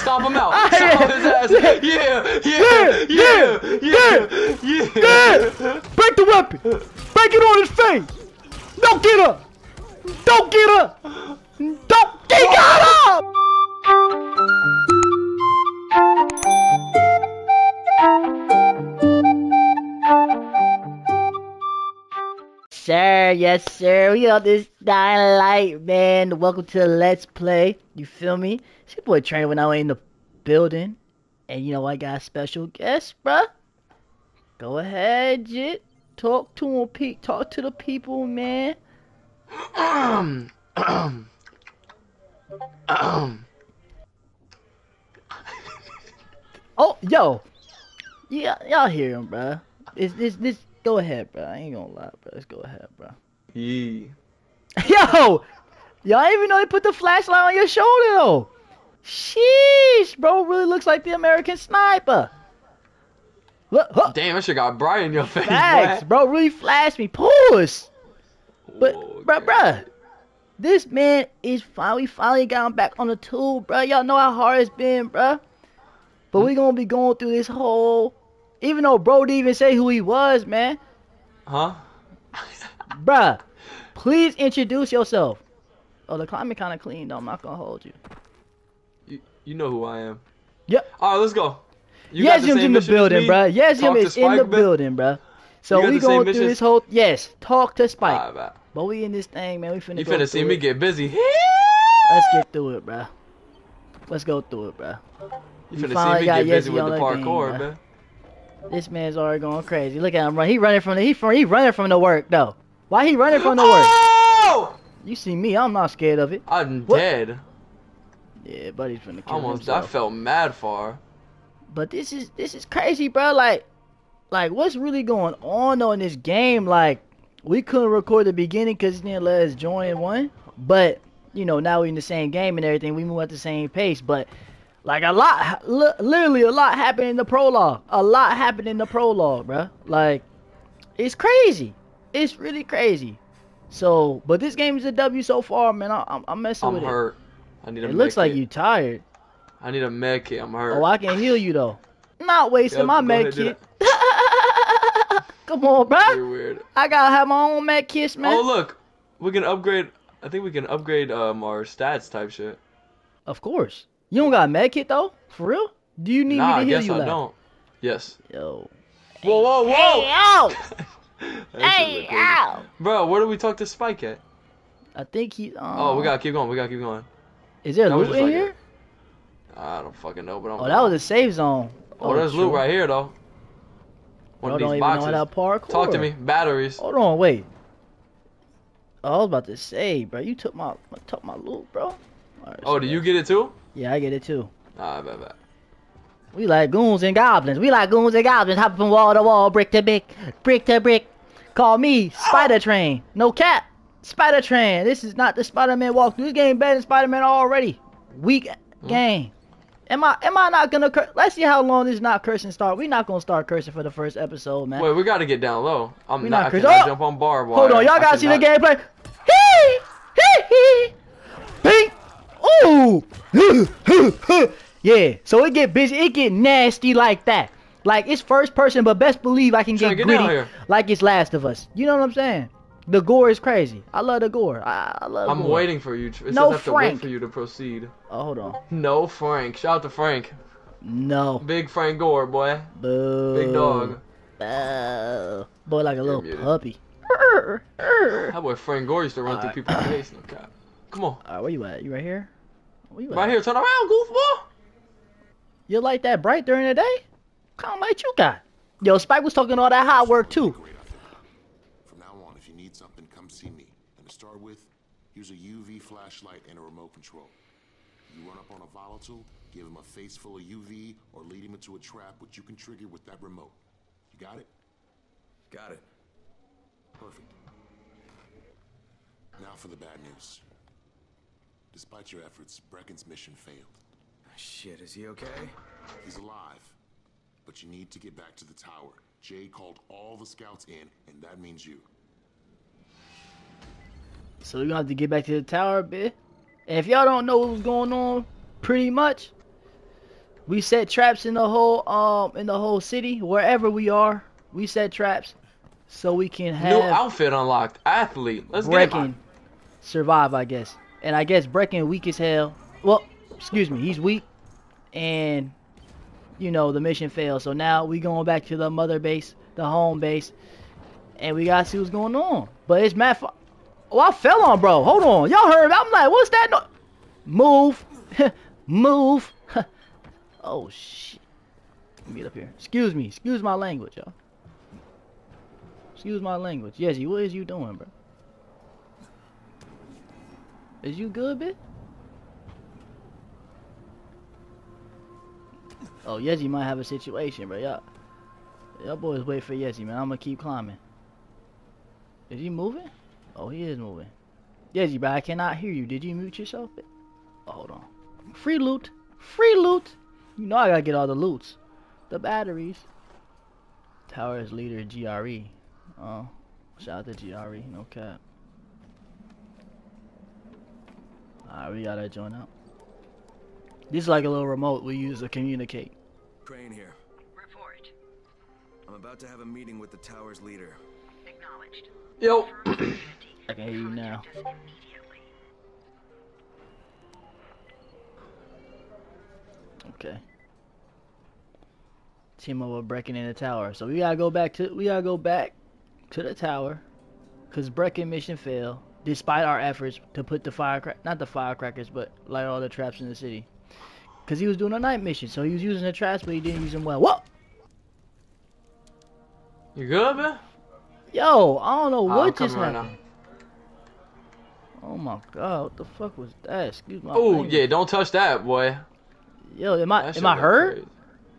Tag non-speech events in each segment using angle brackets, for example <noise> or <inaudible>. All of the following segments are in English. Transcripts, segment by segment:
Stomp him out. <laughs> Stomp his ass. Yeah, yeah, yeah, yeah, yeah. Yeah! Break the weapon! Break it on his face! Don't get up! Don't get up! Don't get up! Sir, yes sir, we on this dying light, man. Welcome to the Let's Play. You feel me? It's your boy Train when I was in the building. And you know I got a special guest, bruh. Go ahead, Jit. Talk to him, talk to the people, man. Um, um, um. Oh, yo. Yeah, y'all hear him, bruh. This, this, this. Go ahead, bro. I ain't gonna lie, bro. Let's go ahead, bruh. Yeah. <laughs> Yo, y'all even know they put the flashlight on your shoulder though. Sheesh, bro, really looks like the American sniper. Look, huh, Damn, that shit got bright in your face, facts, boy. bro, really flashed me. Pause. But, oh, okay. bruh, this man is finally, finally got him back on the tool, bro. Y'all know how hard it's been, bro. But we hmm. gonna be going through this whole, even though bro didn't even say who he was, man. Huh? <laughs> Bruh, please introduce yourself. Oh, the climate kind of clean though. I'm not gonna hold you. You, you know who I am. Yep. All right, let's go. You yes, Jim's in the building, bruh. Yes, Jim to is in the man? building, bruh. So we going through this whole yes. Talk to Spike. Alright, bet. But we in this thing, man. We finna You finna see me it. get busy. Let's get through it, bruh. Let's go through it, bruh. You You finna see me get busy with the game, parkour, bruh. man. This man's already going crazy. Look at him run. He running from the he from he running from the work though. Why he running from the work? Oh! You see me? I'm not scared of it. I'm What? dead. Yeah, buddy's finna kill Almost. I felt mad far. But this is this is crazy, bro. Like, like what's really going on on this game? Like, we couldn't record the beginning because it didn't let us join one. But you know, now we're in the same game and everything. We move at the same pace. But like a lot, li- literally a lot happened in the prologue. A lot happened in the prologue, bro. Like, it's crazy. It's really crazy. So, but this game is a W so far, man. I, I'm, I'm messing I'm with hurt. I need it. a It looks like kit. you tired. I need a med kit. I'm hurt. Oh, I can heal you though. Not wasting Yep, my med kit. <laughs> Come on, bro. You're weird. I gotta have my own med kits, man. Oh look, we can upgrade. I think we can upgrade um our stats type shit. Of course. You don't got a med kit though? For real? Do you need nah, me to heal guess you? I lad? don't. Yes. Yo. Whoa, whoa, whoa! Hey, yo! <laughs> Hey, look crazy. yo! Bro, where do we talk to Spike at? I think he. Um, Oh, we gotta keep going. We gotta keep going. Is there that was loot just in like here? I don't fucking know, but I'm. Oh, that was a safe zone. Oh, there's loot right here though. One Bro, of don't these even boxes. know how to. Talk to me. Batteries. Hold on, wait. Oh, I was about to say, bro, you took my took my loot, bro. Alright, Oh, so do you get it too? Yeah, I get it too. Ah, bet, bet. We like goons and goblins. We like goons and goblins. Hop from wall to wall, brick to brick, brick to brick. Call me Spider Train. No cap. Spider Train. This is not the Spider-Man walkthrough. This game better than Spider-Man already. Weak game. Am I am I not gonna cur- let's see how long this not cursing start. We're not gonna start cursing for the first episode, man. Wait, we gotta get down low. I'm We not. not cannot Oh! jump on barbed wire. Hold on, y'all gotta see the gameplay. Hee! Hee hee! Pink! Ooh! <laughs> yeah, so it get busy, it get nasty like that. Like it's first person, but best believe I can get, get gritty like it's Last of Us. You know what I'm saying? The gore is crazy. I love the gore. I, I love I'm gore. waiting for you. It says No, I have to wait Frank. for you to proceed. Oh, hold on. No, Frank. Shout out to Frank. No. Big Frank Gore, boy. Boo. Big dog. Boo. Boy, like a little muted. puppy. That boy Frank Gore used to run through Alright. people's face. No cap. Come on. Alright, where you at? You right here? Where you at? Right here. Turn around, goofball. You like that bright during the day? What kind of light you got? Yo, Spike was talking all that hot work too. From now on, if you need something, come see me. And to start with, use a UV flashlight and a remote control. You run up on a volatile, give him a face full of UV, or lead him into a trap which you can trigger with that remote. You got it? Got it. Perfect. Now for the bad news. Despite your efforts, Brecken's mission failed. Shit, is he okay? He's alive. But you need to get back to the tower. Jay called all the scouts in, and that means you. So we're gonna have to get back to the tower a bit. And if y'all don't know what was going on, pretty much. We set traps in the whole um in the whole city wherever we are. We set traps so we can have New outfit unlocked. Athlete. Let's Brecken get it. survive, I guess. And I guess Brecken weak as hell. Well, excuse me, he's weak, and you know the mission failed. So now we going back to the mother base, the home base, and we gotta see what's going on. But it's Matt. Oh, I fell on, bro. Hold on, y'all heard? I'm like, what's that? No- Move, <laughs> move. <laughs> oh shit. Let me get up here. Excuse me. Excuse my language, y'all. Excuse my language. Yezi, what is you doing, bro? Is you good, bitch? Oh, Yezi might have a situation, bro. Y'all, y'all boys wait for Yezi, man. I'm gonna keep climbing. Is he moving? Oh, he is moving. Yezi, bro, I cannot hear you. Did you mute yourself? Oh, hold on. Free loot. Free loot. You know I gotta get all the loots. The batteries. Towers leader GRE. Oh, shout out to GRE. No cap. Alright, we gotta join up. This is like a little remote we use to communicate. Crane here. Report. I'm about to have a meeting with the tower's leader. Acknowledged. Yo. <clears throat> I can hear you now. Contact us immediately. Okay. Team up with Brecken in the tower. So we gotta go back to we gotta go back to the tower. Cause Brecken mission failed. Despite our efforts to put the firecrack not the firecrackers, but light all the traps in the city. Cause he was doing a night mission, so he was using the traps but he didn't use them well. Whoa! You good, man? Yo, I don't know ah, what just coming right happened. Oh my god, what the fuck was that? Excuse my Oh yeah, don't touch that, boy. Yo, am I That am I hurt? crazy.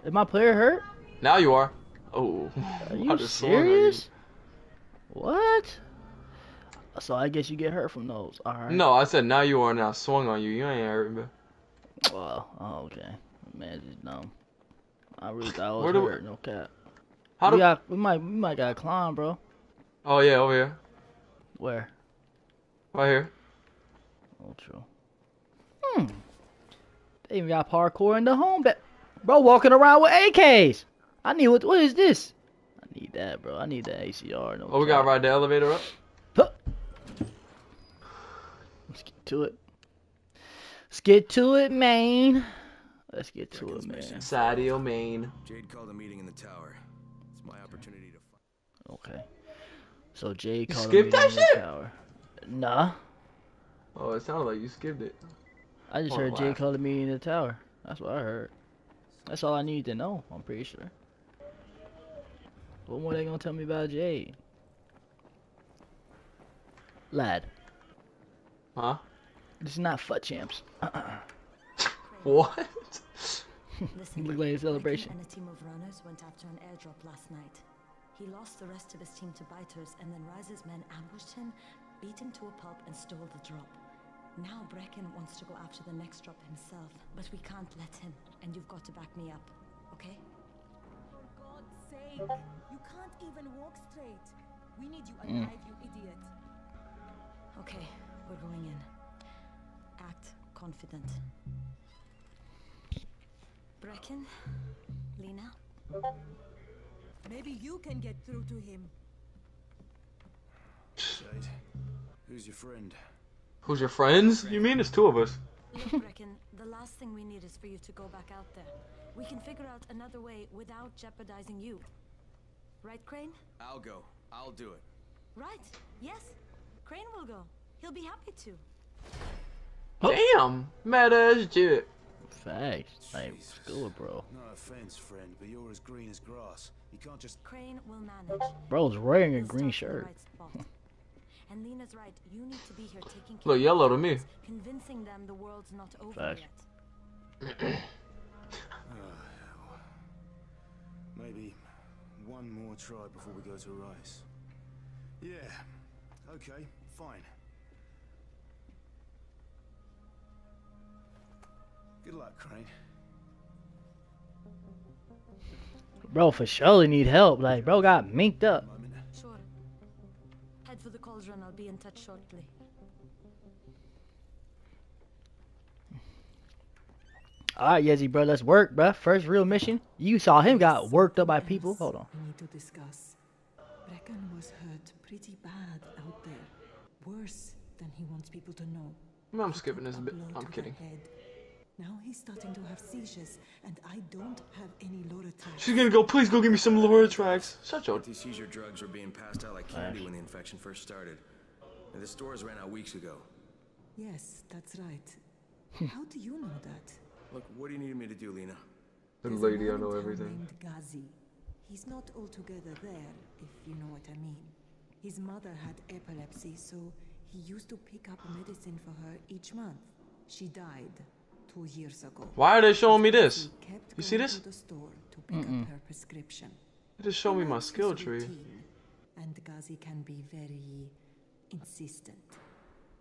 Am my player hurt? Now you are. Oh. Are <laughs> you just swung you. serious? What? So I guess you get hurt from those. All right. No, I said now you are. Now swung on you. You ain't hurt, man. Well, oh, okay. Man, just dumb. I really thought I was Where do- hurt. No cap. How we do? got, we might, we might gotta climb, bro. Oh yeah, over here. Where? Right here. Oh, true. Hmm. They even got parkour in the home, ba- bro. Walking around with AKs. I need what? What is this? I need that, bro. I need that ACR. No Oh, we gotta ride the elevator up. Huh. Let's get to it. Let's get to it, man. Let's get to it, man. Sadio oh, Main. Jade called a meeting in the tower. It's my opportunity to find. Okay. So Jay called skipped me that in the shit? tower. Nah. Oh, it sounded like you skipped it. I just Oh, heard Jay wow. called me in the tower. That's what I heard. That's all I need to know, I'm pretty sure. What more they gonna tell me about Jade? Lad, Huh? This is not FUT champs. <laughs> What? Listen, Look like a Brecken celebration. and a team of runners went after an airdrop last night. He lost the rest of his team to biters, and then Rais's men ambushed him, beat him to a pulp, and stole the drop. Now Brecken wants to go after the next drop himself, but we can't let him, and you've got to back me up, okay? For God's sake, you can't even walk straight. We need you mm. alive, you idiot. Okay, we're going in. Act confident. Brecken, Lena, Maybe you can get through to him. Jade, who's your friend? Who's your friends? You mean it's two of us? Look, Brecken, the last thing we need is for you to go back out there. We can figure out another way without jeopardizing you. Right, Crane? I'll go. I'll do it. Right. Yes. Crane will go. He'll be happy to. Damn, mad ass jit. Facts. Like, Jesus. school, bro. No offense, friend, but you're as green as grass. You can't just. Crane will manage. Bro's wearing a He'll green start from the shirt. right and Lena's right. You need to be here taking care Look of yellow to me. kids, Convincing them the world's not over Facts. yet. <clears throat> Ah, maybe one more try before we go to Rais. Yeah, okay, fine. Good luck, Crane. Bro, for surely need help. Like, bro got minked up. Sure. Head for the cauldron. I'll be in touch shortly. All right, Yezi, bro, let's work, bro. First real mission. You saw him got worked up by people. Hold on. We need to discuss. Brecken was hurt pretty bad out there. Worse than he wants people to know. I'm skipping this bit. A blow I'm kidding. head. Now he's starting to have seizures, and I don't have any Loratrax. She's gonna go. Please go give me some Loratrax. Shut your. Anti-seizure drugs were being passed out like candy when the infection first started. And the stores ran out weeks ago. Yes, that's right. Hmm. How do you know that? Look, what do you need me to do, Lena? There's lady, I know everything. Named Gazi. He's not altogether there, if you know what I mean. His mother had epilepsy, so he used to pick up medicine for her each month. She died two years ago. Why are they showing me this? You see this? To the pick up her prescription. They just show me my skill tree. routine, And Gazi can be very insistent.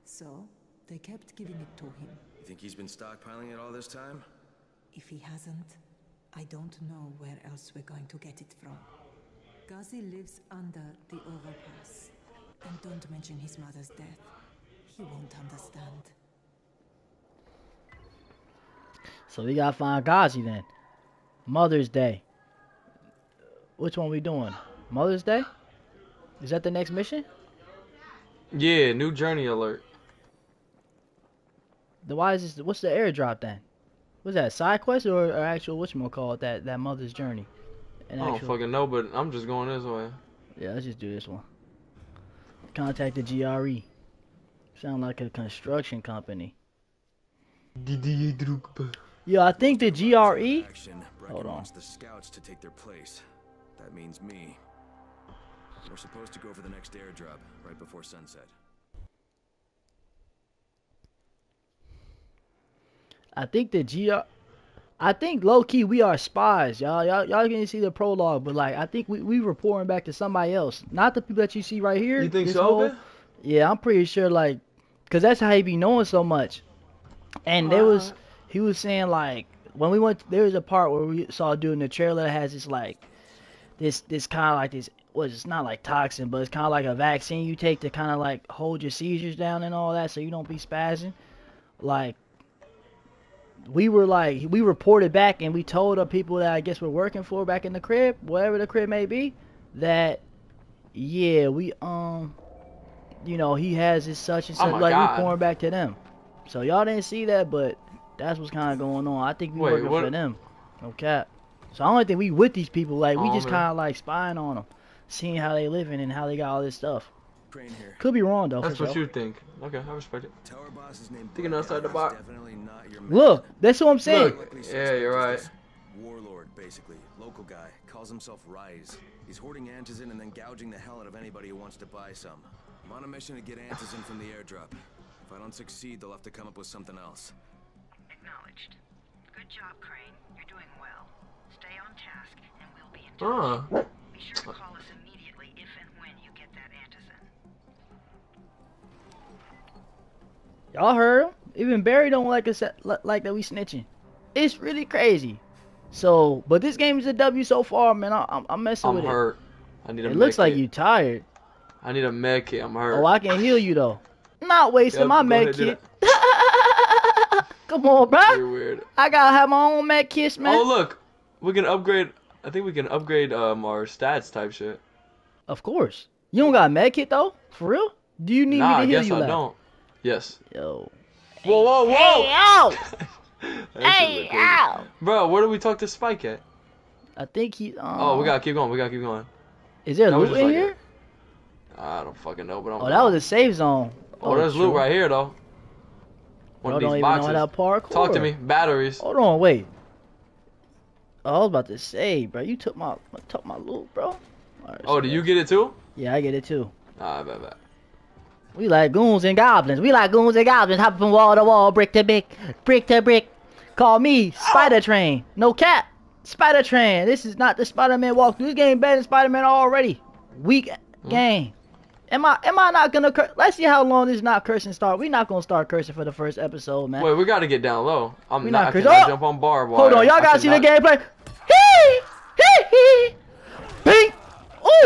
So they kept giving it to him. You think he's been stockpiling it all this time? If he hasn't, I don't know where else we're going to get it from. Gazi lives under the overpass. And don't mention his mother's death. He won't understand. So we gotta find Gazi then. Mother's Day. Which one we doing? Mother's Day? Is that the next mission? Yeah, new journey alert. The why is this? What's the airdrop then? Was that side quest or, or actual what you call it? That that mother's journey. An I don't actual- fucking know, but I'm just going this way. Yeah, let's just do this one. Contact the GRE. Sound like a construction company. Didier Drogba. Yeah, I think the GRE. Action. Hold on. wants the scouts to take their place. That means me. We're supposed to go for the next airdrop right before sunset. I think the GR. I think low key we are spies, y'all. Y'all, y'all can see the prologue, but like I think we we reporting back to somebody else, not the people that you see right here. You think so, whole- Yeah, I'm pretty sure, like, cause that's how he be knowing so much. And there was, uh-huh. He was saying like, when we went, there was a part where we saw a dude in the trailer that has this like, this this kind of like this, was it's not like toxin, but it's kind of like a vaccine you take to kind of like hold your seizures down and all that, so you don't be spazzing. Like, we were like, we reported back and we told the people that I guess we're working for back in the crib, whatever the crib may be, that yeah, we um you know, he has his such and Oh such. my like God. we pouring back to them. So y'all didn't see that, but that's what's kind of going on. I think we Wait, working what- for them. No cap. So I don't think we with these people. Like we Oh, just kind of like spying on them, seeing how they living and how they got all this stuff. Here. Could be wrong though. That's what sure. you think. Okay, I respect it. Tower boss is named Thinking Brecken, outside the box. Definitely not your man. Look, that's what I'm saying. Look. Yeah, you're right. Warlord, basically. Local guy. Calls himself Rais. He's hoarding antizin and then gouging the hell out of anybody who wants to buy some. I'm on a mission to get antizin from the airdrop. If I don't succeed, they'll have to come up with something else. Acknowledged. Good job, Crane. You're doing well. Stay on task, and we'll be in touch. Huh. Be sure to call us immediately if and when you get that antizin. Y'all heard him. Even Barry don't like us like that we snitching. It's really crazy. So, but this game is a W so far, man. I, I'm, I'm messing I'm with hurt. I need it. a It looks med like kit. you tired. I need a med kit. I'm hurt. Oh, I can heal you though. Not wasting Yep, my med ahead, do kit. <laughs> Come on, bruh. You're weird. I gotta have my own med kits, man. Oh look, we can upgrade. I think we can upgrade um our stats type shit. Of course. You don't got a med kit though? For real? Do you need nah, me to heal guess you? I lad? don't. Yes. Yo. Whoa, whoa, whoa! yo! <laughs> That shit look crazy. Bro, where do we talk to Spike at? I think he. Um, Oh, we gotta keep going. We gotta keep going. Is there that loot in like here? I don't fucking know, but I'm. Oh, that was a safe zone. Oh, there's loot right here though. One of don't these even boxes. know how parkour. Talk to me. Batteries. Hold on, wait. Oh, I was about to say, bro, you took my took my loot, bro. Alright, Oh, so do you get it too? Yeah, I get it too. Ah, bet, bet. We like goons and goblins. We like goons and goblins. Hopping from wall to wall, brick to brick, brick to brick. Call me Spider Train. No cap. Spider Train. This is not the Spider-Man walkthrough. This game better than Spider-Man already. Weak Hmm? game. Am I am I not gonna curse? Let's see how long this not cursing start. we not gonna start cursing for the first episode, man. Wait, we gotta get down low. I'm We not. not cannot Oh! jump on barbed wire. Hold on, y'all gotta see the cannot- gameplay. Hee! Hee! Hee!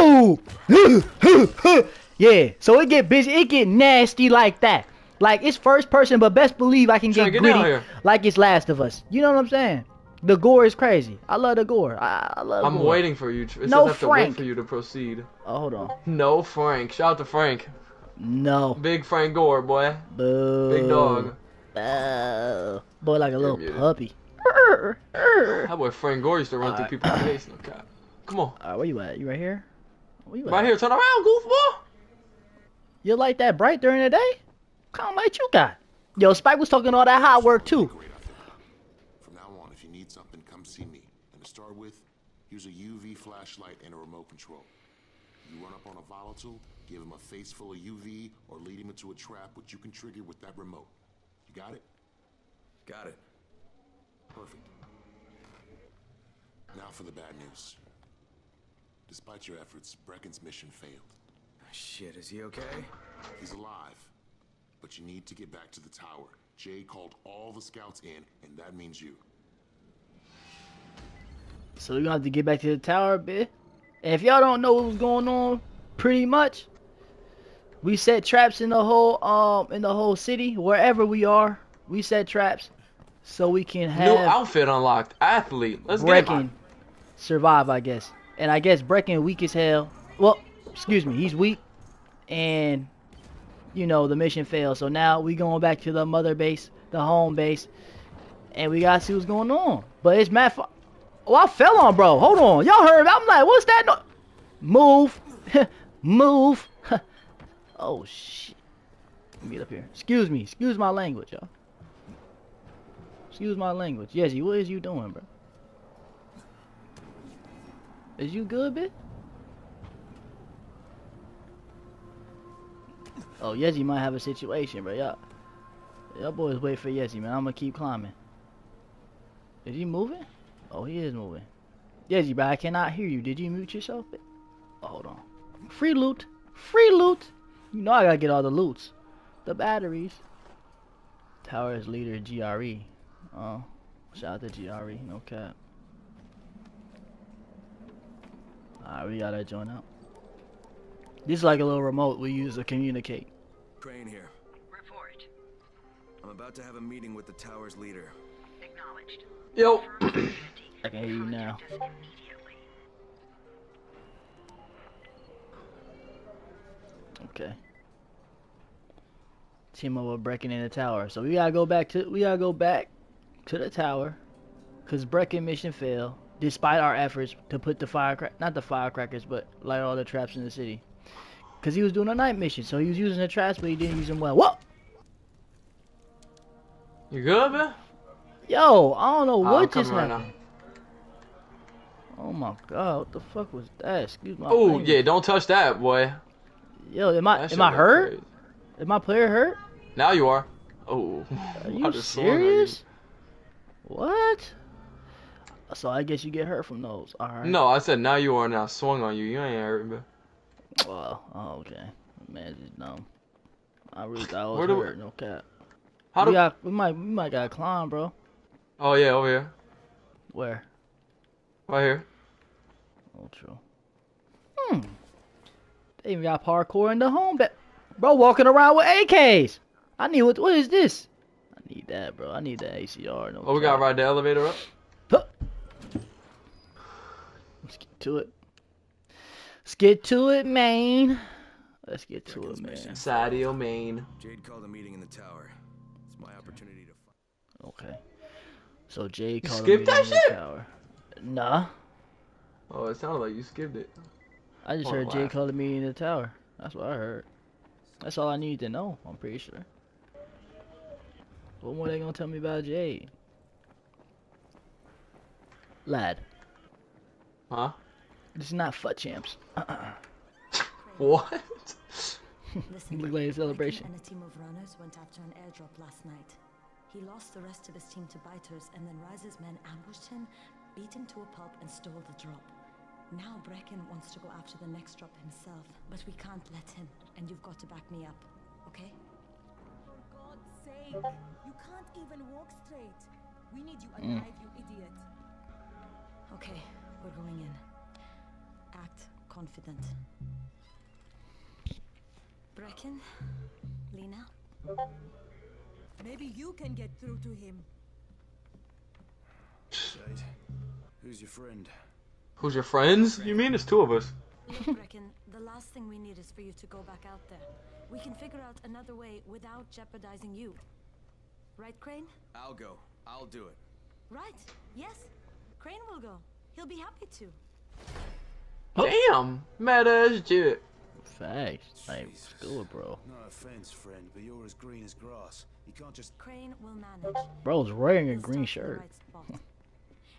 Ooh! <laughs> yeah, so it get busy, it get nasty like that. Like it's first person, but best believe I can get, get gritty like it's Last of Us. You know what I'm saying? The gore is crazy. I love the gore. I, I love. I'm gore. waiting for you. It says No, I have to wait Frank. for you to proceed. Oh, hold on. No, Frank. Shout out to Frank. No. Big Frank Gore, boy. Boo. Big dog. Boo. Boy, like a little puppy. That boy Frank Gore used to run through Alright. people's face. No cap. Come on. Alright, where you at? You right here? Where you at? Right here. Turn around, goofball. You like that bright during the day? Kind of light you got? Yo, Spike was talking all that hot work too. Great out there. From now on, if you need something, come see me. And to start with, use a UV flashlight and a remote control. You run up on a volatile, give him a face full of UV, or lead him into a trap which you can trigger with that remote. You got it? Got it. Perfect. Now for the bad news. Despite your efforts, Brecken's mission failed. Ah, shit, is he okay? He's alive. But you need to get back to the tower. Jay called all the scouts in, and that means you. So we're gonna have to get back to the tower a bit. And if y'all don't know what was going on, pretty much, we set traps in the whole um in the whole city wherever we are. We set traps so we can have New outfit unlocked. Athlete. Let's get Brecken it. survive, I guess. And I guess Brecken weak as hell. Well, excuse me, he's weak, and you know the mission failed. So now we going back to the mother base, the home base, and we gotta see what's going on. But it's Matt. Oh, I fell on, bro. Hold on, y'all heard? I'm like, what's that? No- Move, <laughs> move. <laughs> oh shit. Let me get up here. Excuse me. Excuse my language, y'all. Excuse my language. Yezi, what is you doing, bro? Is you good, bitch? Oh, Yezi might have a situation, bro. Y'all, y'all boys wait for Yezi, man. I'm gonna keep climbing. Is he moving? Oh, he is moving. Yezi, bro, I cannot hear you. Did you mute yourself? Oh, hold on. Free loot. Free loot. You know I gotta get all the loots. The batteries. Towers leader GRE. Oh, shout out to GRE. No cap. Alright, we gotta join up. This is like a little remote we use to communicate. Crane here. Report. I'm about to have a meeting with the tower's leader. Acknowledged. Yo. <clears throat> I can hear you now. Contact us immediately. Okay. Team up with Brecken in the tower. So we gotta go back to we gotta go back to the tower. Cause Brecken mission failed. Despite our efforts to put the firecrack not the firecrackers, but light all the traps in the city. Cause he was doing a night mission, so he was using the traps but he didn't use them well. Whoa! You good, man? Yo, I don't know I'm what just coming right happened. Oh my god, what the fuck was that? Excuse my Oh yeah, don't touch that, boy. Yo, am I am I hurt? crazy. Is my player hurt? Now you are. Oh. Are <laughs> you just you. serious? What? So I guess you get hurt from those. Alright. No, I said now you are. Now swung on you. You ain't hurt, bro. Well, oh, okay. Man, just dumb. I really thought I was <laughs> Where do- hurt. No cap. How we do? got we might we might gotta climb, bro. Oh yeah, over here. Where? Right here. Oh, true. Hmm. They even got parkour in the home ba- Bro, walking around with AKs. I need what? What is this? I need that, bro. I need that ACR. No Oh, we gotta ride the elevator up. Huh. Let's get to it. Let's get to it, man. Let's get to it, man. Sadio Mané. Jade called a meeting in the tower. It's my opportunity to. Fi- Okay. So Jay called skipped me that in the shit? tower. Nah. Oh, it sounded like you skipped it. I just Oh, heard Jay wow. called me in the tower. That's what I heard. That's all I need to know, I'm pretty sure. What more are they gonna tell me about Jay? Lad, Huh? this is not FUT champs. <laughs> What? Listen, Look like a celebration. and a team of runners went after an airdrop last night. He lost the rest of his team to biters, and then Rais's men ambushed him, beat him to a pulp, and stole the drop. Now Brecken wants to go after the next drop himself, but we can't let him, and you've got to back me up, okay? For God's sake, you can't even walk straight. We need you mm. alive, you idiot. Okay, we're going in. Act confident. Brecken, Lena, Maybe you can get through to him. Jade, who's your friend? Who's your friends? You mean it's two of us? Look, Brecken, the last thing we need is for you to go back out there. We can figure out another way without jeopardizing you. Right, Crane? I'll go. I'll do it. Right. Yes. Crane will go. He'll be happy to. Damn, mad ass shit. Facts. Like, Jesus. school, bro. No offense, friend, but you're as green as grass. You can't just. Crane will manage. Bro's wearing a He'll green start in the shirt. <laughs>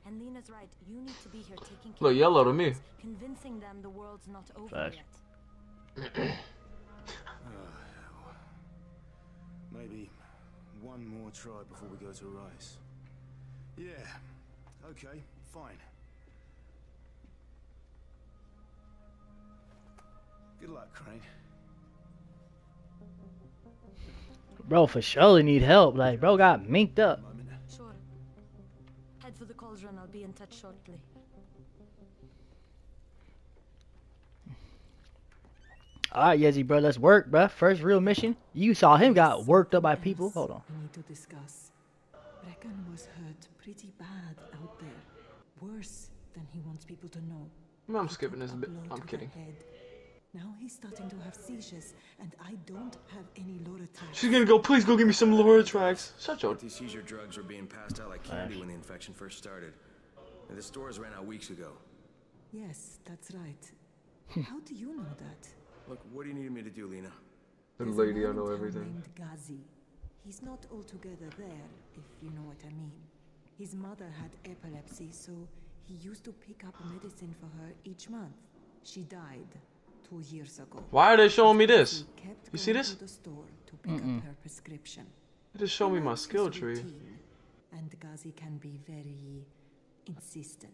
right and Lena's right. You need to be here taking care Look yellow to me. Convincing them the world's not over Facts. yet. <coughs> Oh, Maybe one more try before we go to Rais. Yeah. Okay, fine. Good luck, Crane. Bro, for sure need help. Like, bro got minked up. Be in touch shortly. All right, Yezi, bro, let's work, bro. First real mission. You saw him got worked up by people. Hold on. We need to discuss. Brecken was hurt pretty bad out there. Worse than he wants people to know. I'm skipping took this a bit. I'm kidding. Now he's starting to have seizures, and I don't have any Loratrax. She's gonna go. Please go give me some Loratrax. Shut your. Anti-seizure drugs were being passed out like candy when the infection first started. And the stores ran out weeks ago. Yes, that's right. Hmm. How do you know that? Look, what do you need me to do, Lena? The lady, I know in everything. Named Gazi. He's not altogether there, if you know what I mean. His mother had epilepsy, so he used to pick up medicine for her each month. She died two years ago. Why are they showing me this? You see this? To the store to pick up her prescription. They just show me my skill tree. routine, And Gazi can be very insistent.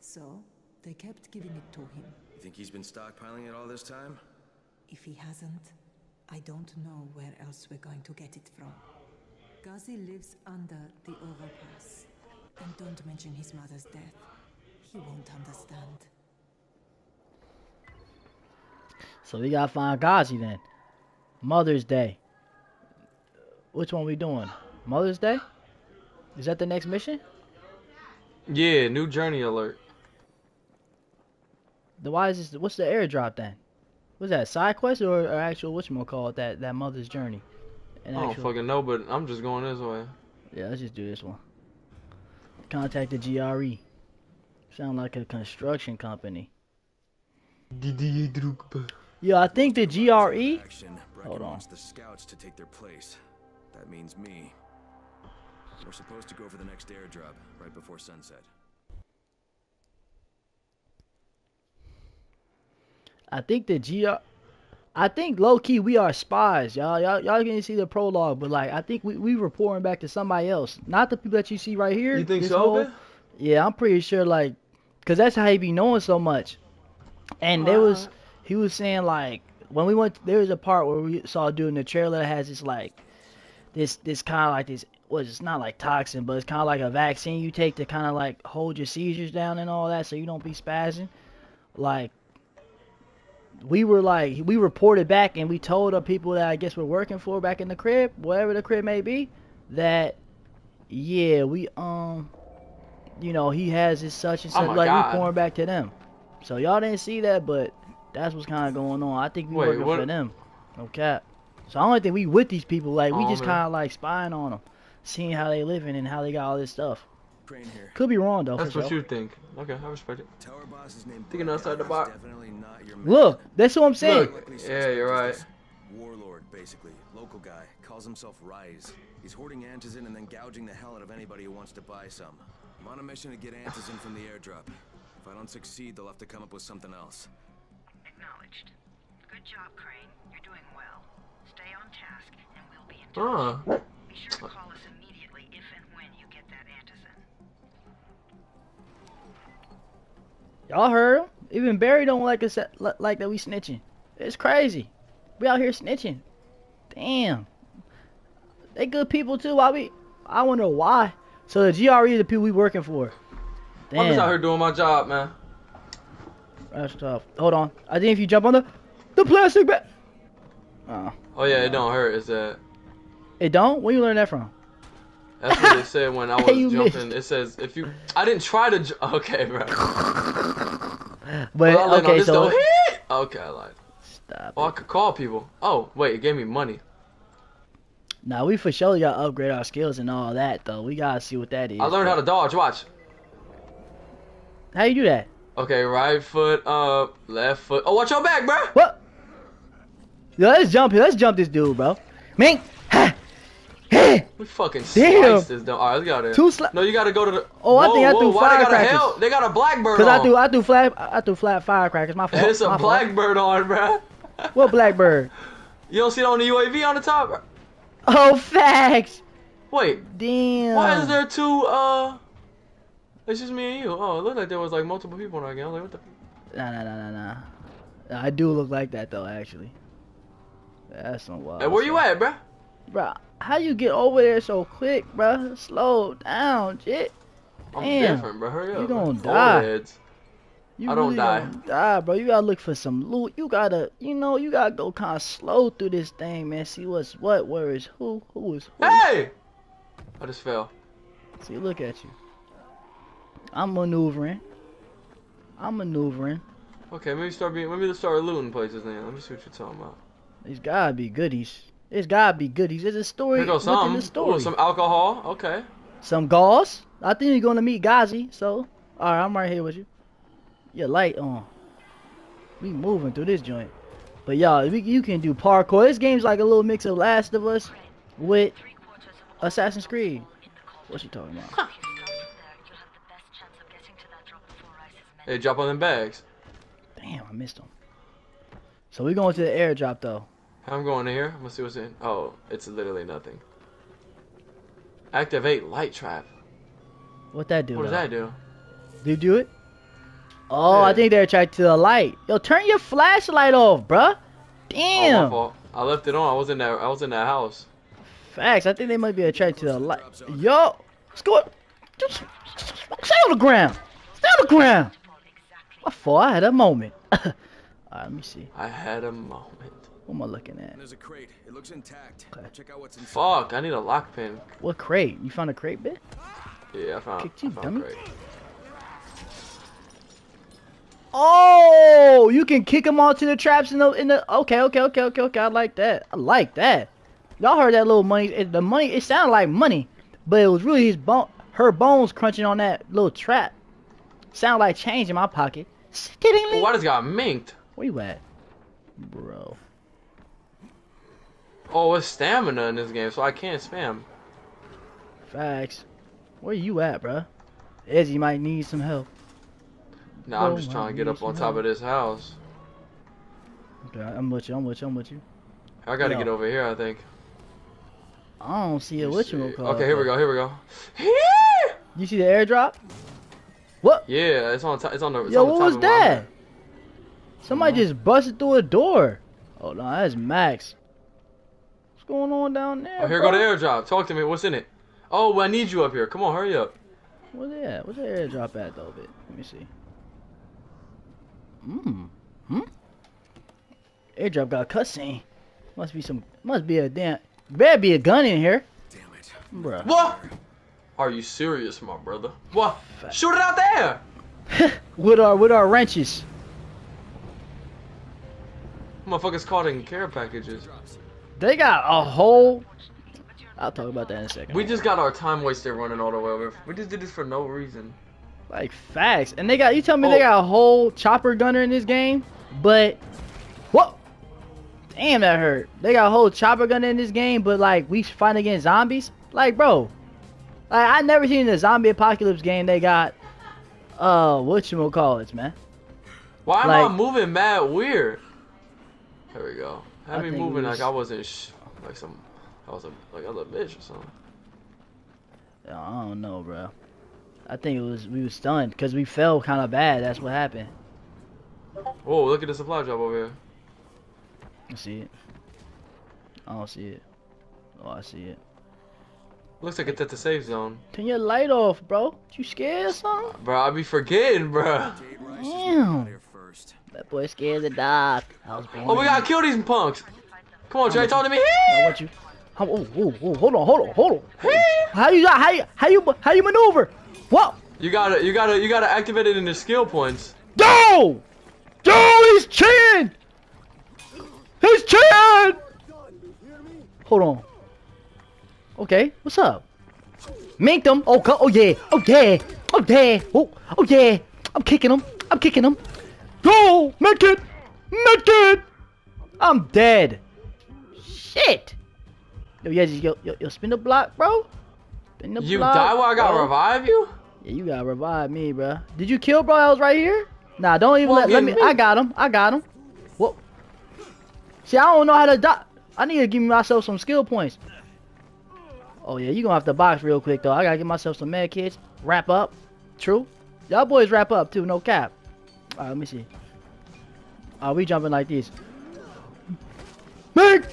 So they kept giving it to him. You think he's been stockpiling it all this time? If he hasn't, I don't know where else we're going to get it from. Gazi lives under the overpass. And don't mention his mother's death. He won't understand. So we gotta find Gazi then. Mother's Day. Which one we doing? Mother's Day? Is that the next mission? Yeah, new journey alert. The why is this? What's the airdrop then? Was that side quest or, or actual what you call it? That that mother's journey. An I don't actual- fucking know, but I'm just going this way. Yeah, let's just do this one. Contact the GRE. Sound like a construction company. Didier Drogba. Yo, I think the GRE. Action. Hold on. the scouts to take their place. That means me. We're supposed to go for the next airdrop right before sunset. I think the GR. I think low key we are spies, y'all. Y'all, y'all can see the prologue, but like I think we we reporting back to somebody else, not the people that you see right here. You think so, whole- Yeah, I'm pretty sure, like, cause that's how he be knowing so much. And there was, he was saying like, when we went, there was a part where we saw a dude in the trailer that has this like, this this kind of like this, was it's not like toxin, but it's kind of like a vaccine you take to kind of like hold your seizures down and all that, so you don't be spazzing. Like, we were like, we reported back and we told the people that I guess we're working for back in the crib, whatever the crib may be, that yeah, we um you know, he has his such and Oh such. my like God. we pouring back to them. So y'all didn't see that, but that's what's kind of going on. I think we Wait, working what- for them. No cap. So I don't think we with these people. Like we Oh, just kind of like spying on them, seeing how they living and how they got all this stuff. Crane here. Could be wrong though. That's what sure. you think. Okay, I respect it. Tower boss is named Thinking outside the box. Definitely not your. Look, that's what I'm saying. Look. Yeah, you're right. this Warlord, basically. Local guy. Calls himself Rais. He's hoarding antizin and then gouging the hell out of anybody who wants to buy some. I'm on a mission to get antizin from the airdrop. If I don't succeed, they'll have to come up with something else. Acknowledged. Good job, Crane. You're doing well. Stay on task, and we'll be in touch. Huh. Sure Y'all heard him. Even Barry don't like us like that we snitching. It's crazy. We out here snitching. Damn. They good people too. Why we? I wonder why. So the GRE is the people we working for. I'm just out here doing my job, man. That's tough. Hold on. I think if you jump on the the plastic bag. Oh. Oh yeah, it don't hurt. Is that It don't? Where you learn that from? That's what they said when I <laughs> was jumping. missed. It says if you. I didn't try to. Okay, bro. <laughs> But oh, Well, on okay, so though. Hit! Okay, I lied. stop. Oh, I could call people. Oh, wait, it gave me money. Now we for sure gotta upgrade our skills and all that though. We gotta see what that is. I learned how to dodge. Watch. How you do that? Okay, right foot up, left foot. Oh, watch your back, bro. What? Yo, let's jump here. Let's jump this dude, bro. Mink. We fucking sliced this. Dumb. All right, let's out of. Two No, you gotta go to the. Oh, I think I whoa, threw why they got a firecrackers. hell? They got a blackbird Cause on. I do I do flat I do flat firecrackers. My <laughs> fault. It's a my fault. blackbird on, bro. <laughs> What blackbird? You don't see it on the UAV on the top? bro? Oh, facts. Wait, Damn. why is there two? Uh, it's just me and you. Oh, it looked like there was like multiple people in our game. I was like, what the? Nah, nah, nah, nah, nah. I do look like that though, actually. That's some wild. Hey, where you at, bro? Bruh, how you get over there so quick, bruh? Slow down, shit. I'm Damn. different, bro. Hurry up. You gonna die. heads. You I don't really die. Die, bro. You gotta look for some loot. You gotta, you know, you gotta go kind of slow through this thing, man. See what's what, where is who, who is who. Hey! I just fell. See, look at you. I'm maneuvering. I'm maneuvering. Okay, maybe start being. Maybe let's start looting places then. Let me see what you're talking about. There's gotta be goodies. There's gotta be goodies. There's a story Here goes within some. the story. Ooh, some alcohol. Okay. Some gauze. I think you're gonna meet Gazi. So, all right, I'm right here with you. Your light on. We moving through this joint. But y'all, we, you can do parkour. This game's like a little mix of Last of Us with Three quarters of all Assassin's Creed. in the cold. What's she talking about? If you start from there, you'll have the best chance of getting to that drop before Rais is Hey, drop on them bags. Damn, I missed them. So we going to the airdrop though. I'm going in here. I'm gonna see what's in. Oh, it's literally nothing. Activate light trap. What that do? What does that do? Do you do it? Oh, I think they're attracted to the light. Yo, turn your flashlight off, bruh. Oh, Damn. my fault. I left it on. I was in that. I was in that house. Facts. I think they might be attracted to the light. Yo, what's going? Just stay on the ground. Stay on the ground. My fault. I had a moment. <laughs> Alright, let me see. I had a moment. What am I looking at? There's a crate. It looks intact. Okay. Check out what's inside. Fuck! I need a lock pin. What crate? You found a crate bit? Yeah, I found. Kicked you, I found dummy. great. Oh, you can kick them all to the traps in the in the. Okay, okay, okay, okay, okay. I like that. I like that. Y'all heard that little money? It, the money. It sounded like money, but it was really his bone, her bones crunching on that little trap. Sound like change in my pocket. Skiddingly. Oh, Why does got minked? Where you at, bro? Oh, it's stamina in this game, so I can't spam. Facts. Where you at, bruh? Ezzy might need some help. Nah, I'm just trying to get up on top help. of this house. Okay, I'm with you. I'm with you. I'm with you. I gotta Yo. get over here, I think. I don't see a Let's what see. you call. Okay, here we go. Here we go. <laughs> You see the airdrop? What? Yeah, it's on. top. it's on the. It's Yo, on the what was of where I'm that? at. Somebody just busted through a door. Oh no, that's Max. What's going on down there? Oh, here bro? go the airdrop. Talk to me. What's in it? Oh, I need you up here. Come on, hurry up. Where's it at? Where's the airdrop at though, bit? Let me see. Mmm. Hmm? Airdrop got a cutscene. Must be some must be a damn better be a gun in here. Damn it. Bruh. What? Are you serious, my brother? What? Shoot it out there. <laughs> with our with our wrenches. Motherfuckers caught in care packages. They got a whole I'll talk about that in a second. We just got our time wasted running all the way over. We just did this for no reason. Like facts. And they got you tell me they Oh. got a whole chopper gunner in this game, but what? Damn that hurt. They got a whole chopper gunner in this game, but like we fight against zombies. Like bro, like I never seen a zombie apocalypse game they got uh what you call it, man. Why am I moving mad weird? There we go. Had I me think moving was- like I wasn't sh- like some, I was a like I was a bitch or something. I don't know, bro. I think it was we was stunned because we fell kind of bad. That's what happened. Whoa, look at the supply drop over here. I see it. I don't see it. Oh, I see it. Looks like it's at the safe zone. Turn your light off, bro. You scared or something? Bro, I be forgetting, bro. Jade Rais is Damn. Out here first. That boy scared the. I was Oh, we gotta kill these punks. Come on, Trey, talk to me. I want you. How, oh, oh, oh, hold on, hold on, hold on. Hey. How you got? how you how you how you maneuver? What? You gotta, you gotta, you gotta activate it in the skill points. Yo! Yo, he's chin! He's chin! Hold on. Okay, what's up? Minked him. Oh, go, oh yeah. Oh yeah. Oh yeah. Oh, oh yeah. I'm kicking him. I'm kicking him. Go! Medkit! Medkit! I'm dead. Shit. Yo, yeah, yo, yo, yo, spin the block, bro. Spin the You block. die while I gotta revive you? Yeah, you gotta revive me, bro. Did you kill bro? I was right here. Nah, don't even Well, let, let me. me. I got him. I got him. Whoa. See, I don't know how to die. I need to give myself some skill points. Oh yeah, you gonna have to box real quick though. I gotta get myself some med kits. Wrap up. True. Y'all boys wrap up too. No cap. Alright, let me see. Are we jumping like this? Make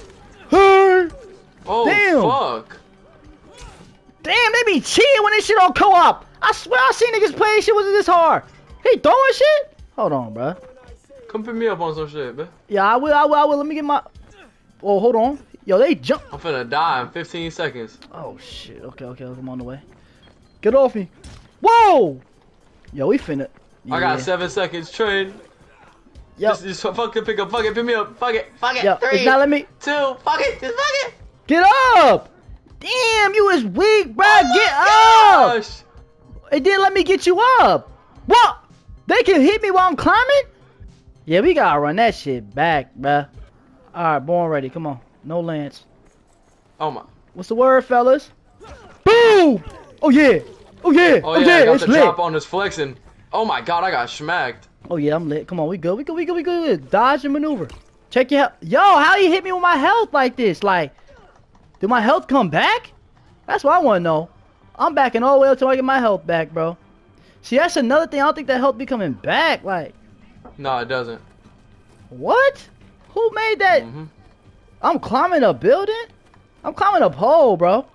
her. Oh Damn. fuck! Damn, they be cheating when this shit on co-op. I swear I seen niggas play shit wasn't this hard. He throwing shit? Hold on, bruh. Come pick me up on some shit, man. Yeah, I will, I will, I will. Let me get my... Oh, hold on. Yo, they jump. I'm finna die in 15 seconds. Oh, shit. Okay, okay, I'm on the way. Get off me. Whoa! Yo, we finna... I got Yeah. seven seconds train. Yo, Just, just fucking pick up, fucking pick me up, fuck it, fuck it. yo, Three, it's not let me... two, fuck it, just fuck it. Get up! Damn, you is weak, bruh. Oh get my up! It didn't let me get you up. What? They can hit me while I'm climbing? Yeah, we gotta run that shit back, bruh. Alright, born ready. Come on. No lance. Oh my. What's the word, fellas? Boom! Oh yeah! Oh yeah! Oh Oh, yeah, I got It's the lit! drop on this flexing. Oh my god, I got smacked. Oh yeah, I'm lit. Come on, we good. We good. We good. We good. Dodge and maneuver. Check your health. Yo, how you hit me with my health like this? Like, did my health come back? That's what I want to know. I'm backing all the way up until I get my health back, bro. See, that's another thing. I don't think that health be coming back. Like, No, it doesn't. what? Who made that? Mhm. I'm climbing a building? I'm climbing a pole, bro.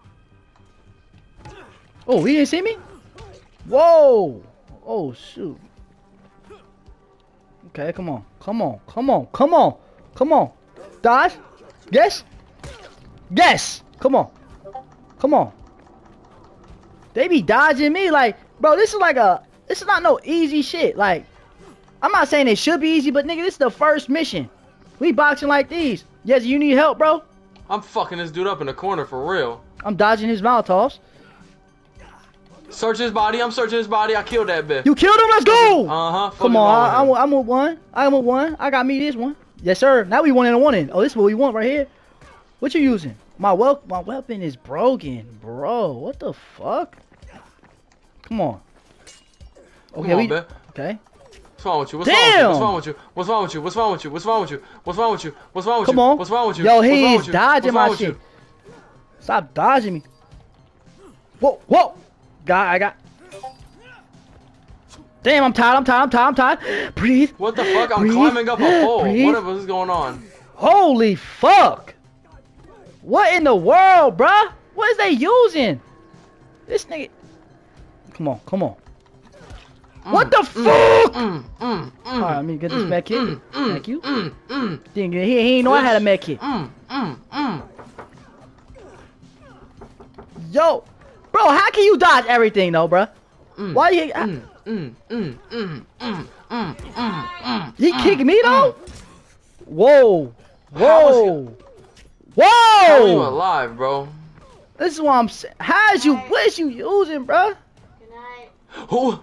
Oh, he didn't see me? Whoa! Oh, shoot. Okay, come on. Come on. Come on. Come on. Come on. Dodge. Yes. Yes. Come on. Come on. They be dodging me like, bro, this is like a, this is not no easy shit. Like, I'm not saying it should be easy, but nigga, this is the first mission. We boxing like these. Yes, you need help, bro? I'm fucking this dude up in the corner for real. I'm dodging his Molotovs. Search his body. I'm searching his body. I killed that bitch. You killed him. Let's go. Uh huh. Come on, I, I'm, I'm with one. I'm with one. I got me this one. Yes, sir. Now we one in a one in. Oh, this is what we want right here. What you using? My wel my weapon is broken, bro. What the fuck? Come on. Come Okay, on, we. Okay. What's wrong with you? What's Damn! wrong with you? What's wrong with you? What's wrong with you? What's wrong with you? What's wrong with you? What's wrong with you? Come on. What's wrong with you? Yo, What's wrong he's with you? dodging What's my wrong with shit. you? Stop dodging me. Whoa, whoa. Got, I got. Damn, I'm tired. I'm tired. I'm tired. I'm tired. Breathe. What the fuck? I'm Breathe. climbing up a pole. Breathe. What is going on? Holy fuck! What in the world, bruh? What is they using? This nigga. Come on, come on. what the fuck? Mm, mm, mm, Alright, let me get this mm, med kit. mm, mm, Thank you. Mm, mm, Didn't he, he ain't know I had a med kit. mm, mm, mm. Yo, bro, how can you dodge everything though, bruh? Mm, Why you? Mm, mm, mm, mm, mm, mm, mm, mm. He kicked me though? Whoa, How is he- whoa, How are you alive, bro? This is what I'm saying. How is you? What is you using, bruh? Who?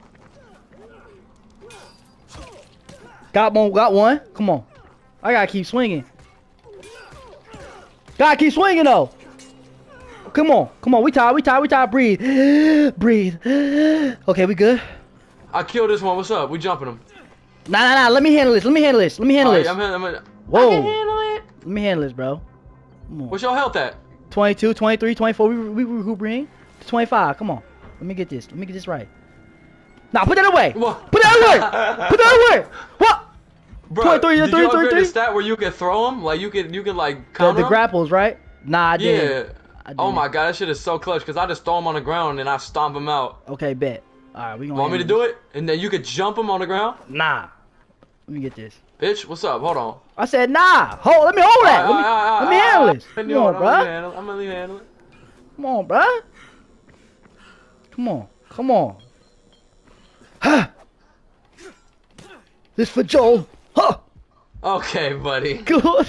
Got one, got one. Come on. I gotta keep swinging. Gotta keep swinging though. Come on, come on. We tired, we tired, we tired. Breathe, <gasps> breathe. <gasps> Okay, we good. I killed this one. What's up? We jumping him. Nah, nah, nah. Let me handle this. Let me handle this. Let me handle Alright, this. I'm, I'm, I'm, Whoa. I can handle it. Let me handle this, bro. Come on. What's your health at? 22, 23, 24. We we we recuperating. 25. Come on. Let me get this. Let me get this right. Nah, put that away. What? Put that away. <laughs> put that away. What? Bro, 23, did 23, you upgrade 23? the stat where you can throw them? Like you can, you can like The, counter the 'em? grapples, right? Nah, I didn't. Yeah. Oh my god, that shit is so clutch because I just throw them on the ground and I stomp them out. Okay, bet. All right, we gonna. Want me to do it? And then you could jump them on the ground? Nah. Let me get this. Bitch, what's up? Hold on. I said nah. Hold. Let me hold that. Let me, let me handle this. Come on, gonna bruh. handle it. I'm gonna leave handle it. Come on, bruh. Come on. Come on. Huh. <sighs> This for Joel. Huh. Okay, buddy. <laughs> Good.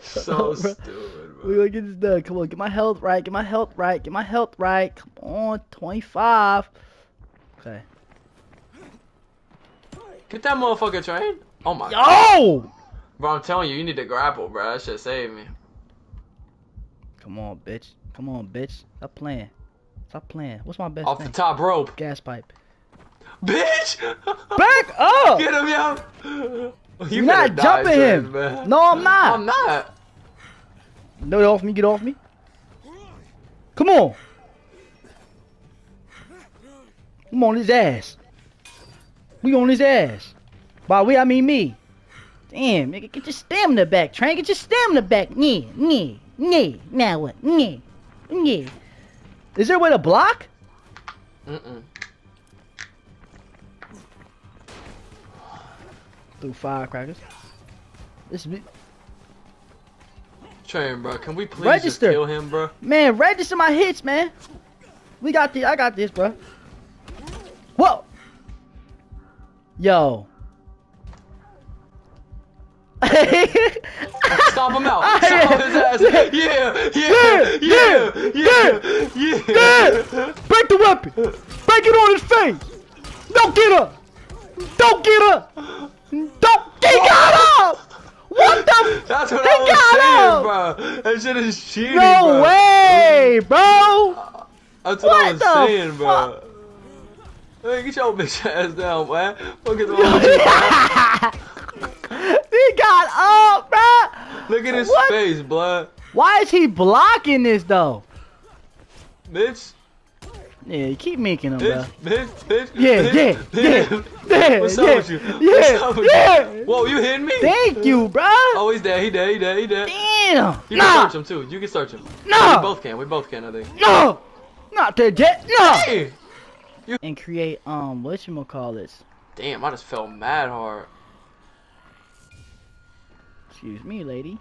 So <laughs> stupid, We gonna get this done. Come on, get my health right. Get my health right. Get my health right. Come on, 25. Okay. Get that motherfucker train. Oh my. Yo! Bro, I'm telling you, you need to grapple, bro. That shit saved me. Come on, bitch. Come on, bitch. Stop playing. Stop playing. What's my best Off the top rope. Gas pipe. Bitch! Back <laughs> up! Get him, yo! You're not jumping him. man. No, I'm not. I'm not. No, get off me. Get off me. Come on. I'm on his ass. We on his ass. By we, I mean me. Damn, nigga, get your stamina back, Train. Get your stamina back. Yeah, yeah, yeah. Now what? Yeah, yeah. Is there a way to block? Mm-mm. Through firecrackers. This is Train, bro. Can we please Register. kill him, bro? Man, register my hits, man. We got the. I got this, bro. Whoa. Yo. <laughs> Stomp him out. Stomp his ass. <laughs> Yeah, yeah, yeah, yeah, yeah. Yeah. Break the weapon. Break it on his face. Don't get up. Don't get up. Don't. Got up. What the? <laughs> That's what I was got saying, oh! bro. That shit is cheating, No bro. way, bro. That's what, What I was saying, bro. Hey, get your bitch ass down, man. Fuck is <laughs> wrong he got up, bro. Look at his What? face, blood. Why is he blocking this though? Bitch, Yeah, you keep making him, bro. bitch. Yeah, bitch, yeah, bitch. yeah, yeah, What's up with you? yeah, What's up with yeah. you? Whoa, you hitting me? Thank you, bro. Oh, he's dead. He dead. He dead. He dead. Damn. You can Nah, search him too. You can search him. No. We both can. We both can. I think. no, not that jet. No. Hey. And create um, what you call this? Damn, I just felt mad hard. Excuse me, lady.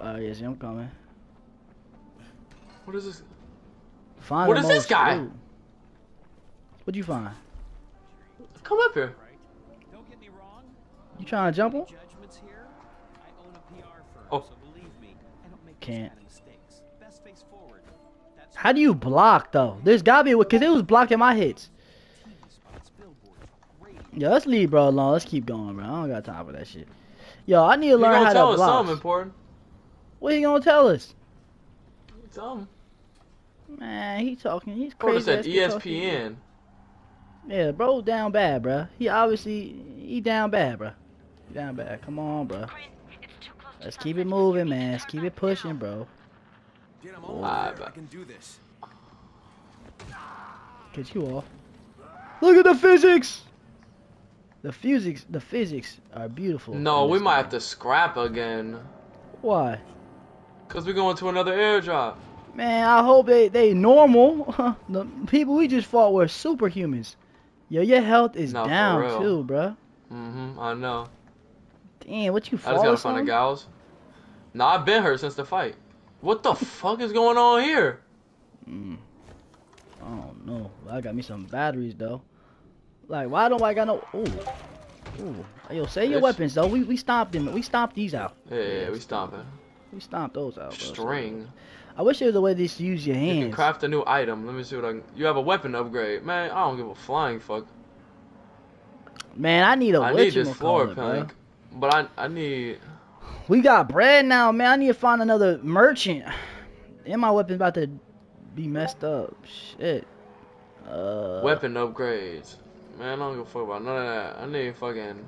Uh, yes, I'm coming. What is this? Find What the this guy? loot. What'd you find? Come up here. Don't get me wrong. You trying to jump him? Judgments here. I own a PR firm, Oh. so believe me, I don't make Can't. those kind of mistakes. Best face forward. That's How do you block though? There's gotta be a because it was blocking my hits. TV spots, billboards, radio. Yo, let's leave bro alone. Let's keep going, bro. I don't got time for that shit. Yo, I need to learn gonna how tell to us something important? What are you gonna tell us? Something. Man, he talking. He's Bro, crazy. said ass kid. ESPN. Yeah, bro, down bad, bro. He obviously he down bad, bro. He down bad. Come on, bro. Crane, it's too close to Let's keep it moving, We need to man. Let's keep it pushing, bro. Get him over Ah, I can do this. Get you off. Look at the physics. The physics, the physics are beautiful. No, we might game. have to scrap again. Why? Cause we're going to another airdrop. Man, I hope they they normal. <laughs> the people we just fought were superhumans. Yo, your health is No, down too, bruh. Mm-hmm, I know. Damn, what you I just gotta find the gals. Nah, I've been hurt since the fight. What the fuck is going on here? Mm. I don't know. I got me some batteries though. Like, why don't I got no? Ooh, ooh. Yo, say your weapons though. We we stomped them. We stomped these out. Yeah, yeah, we stomping. We stomped those out. Bro. String. I wish there was a way to just use your You can craft a new item. Let me see what I can. You have a weapon upgrade. Man, I don't give a flying fuck. Man, I need a I need this floor plank. But I I need. We got bread now, man. I need to find another merchant. And my weapon's about to be messed up. Shit. Uh, Weapon upgrades. Man, I don't give a fuck about none of that. I need fucking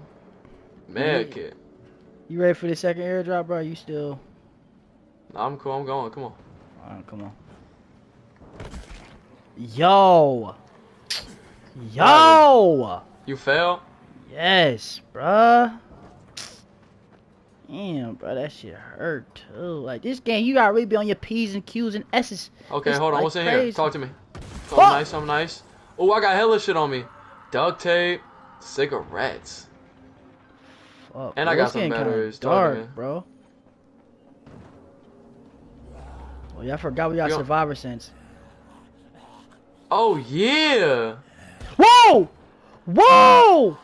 med kit. You ready for the second airdrop, bro? You still? Nah, I'm cool. I'm going. Come on. Alright, come on. Yo. Yo. You fail? Yes, bruh. Damn, bro, that shit hurt too. Like this game, you gotta really be on your P's and Q's and S's. Okay, It's hold on. like What's in crazy. here? Talk to me. Something Fuck. nice. I'm nice. Oh, I got hella shit on me. Duct tape, cigarettes. Fuck, And bro, I got it's some getting kinda batteries, Dark, bro. Oh yeah, I forgot we got Yo. survivor sense. Oh yeah. Whoa! Whoa!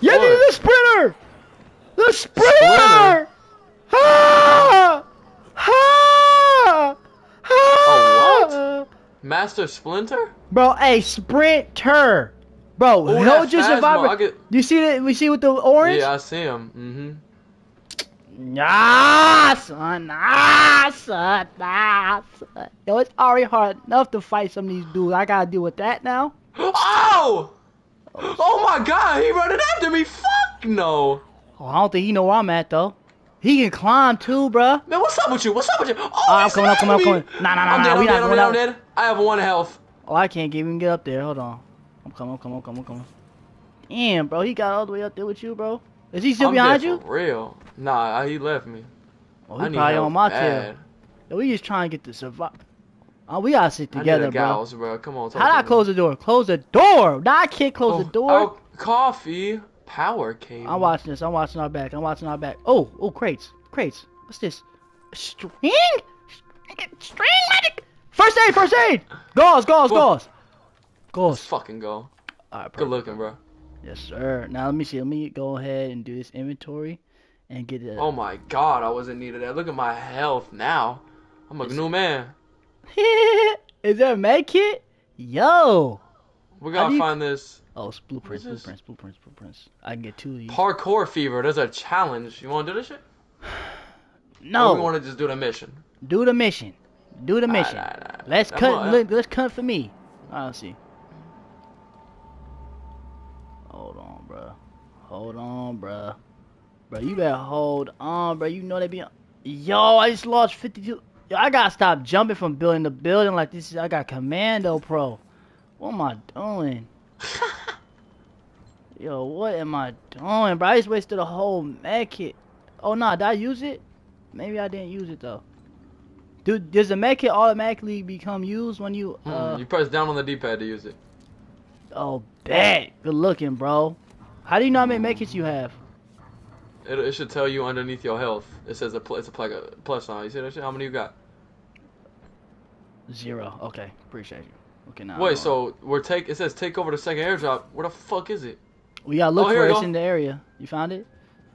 Yeah, What? the sprinter! The sprinter! Ah! Ah! Ah! Master Splinter? Bro, hey, sprinter! Bro, Ooh, hold your survivor. Get- You see that? We see with the orange? Yeah, I see him. Mm-hmm. Nah, son. Nah, son. Nah, son. Yo, it's already hard enough to fight some of these dudes. I gotta deal with that now. Oh! Oh my god, he running after me! Fuck no! Oh, I don't think he know where I'm at though. He can climb too, bruh. Man, what's up with you? What's up with you? Oh, I'm coming, I'm coming, I'm stabbing coming. me. Nah, nah, nah, I'm nah, dead, we I'm not dead, I'm going dead. I'm dead. I have one health. Oh, I can't even get up there. Hold on. I'm coming, I'm coming, I'm coming, I'm coming. Damn, bro, he got all the way up there with you, bro. Is he still I'm behind you? Real. Nah, he left me. Oh, I he need probably on my bad. tail. Yo, we just trying to get the survive. Oh, we gotta sit I together, bro. gals, bro. Come on, talk How'd to I me. close the door? Close the door. Nah, I can't close the Oh, door. Oh, coffee. Power cable. I'm watching this. I'm watching our back. I'm watching our back. Oh, oh, crates, crates. What's this? String? String magic. First aid, first aid. Gauze, gauze, Whoa. gauze. Let's fucking go. All right, Good looking, bro. Yes, sir. Now let me see. Let me go ahead and do this inventory and get it. Oh my god, I wasn't needed that. Look at my health now. I'm a new man. <laughs> Is there a med kit? Yo. We gotta you- find this Oh, it's blueprints, this? blueprints, blueprints, blueprints. I can get two of these. parkour fever. There's a challenge. You wanna do this shit? <sighs> Or no, we wanna just do the mission? do the mission. Do the mission. Alright, alright, alright. Let's Come cut. on, Look, let's cut for me. I'll see. Hold on, bro. Hold on, bro. Bruh, you better hold on, bro. You know they be. Yo, I just lost 52. Yo, I gotta stop jumping from building to building like this. I got Commando Pro. What am I doing? <laughs> Yo, what am I doing, bro? I just wasted a whole med kit. Oh, no, did I use it? Maybe I didn't use it, though. Dude, does the med kit automatically become used when you, Mm, uh... you press down on the D-pad to use it. Oh, bet. Good looking, bro. How do you know how many med kits you have? It, it should tell you underneath your health. It says a pl- it's a pl- a plus sign. You see that shit? How many you got? Zero. Okay, appreciate you. Okay, now. Wait, so we're take. It says take over the second airdrop. Where the fuck is it? We gotta look Oh, for it. It's in the area. You found it?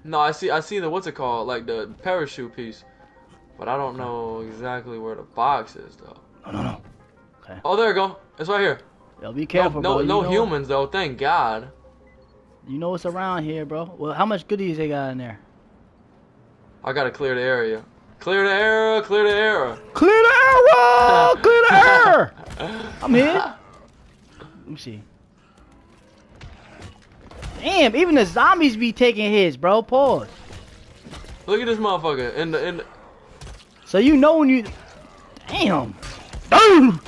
No, I see. I see the what's it called? Like the parachute piece. But I don't know exactly where the box is though. No, no, no. Okay. Oh, there you go. It's right here. Yo, be careful, no, bro. no, You no know- humans though. Thank God. You know what's around here, bro. Well, how much goodies they got in there? I gotta clear the area. Clear the area. Clear the area. Clear the air! Clear the air! <laughs> I'm here. Let me see. Damn, even the zombies be taking hits, bro. Pause. Look at this motherfucker. In the in. The, So you know when you. Damn. Boom.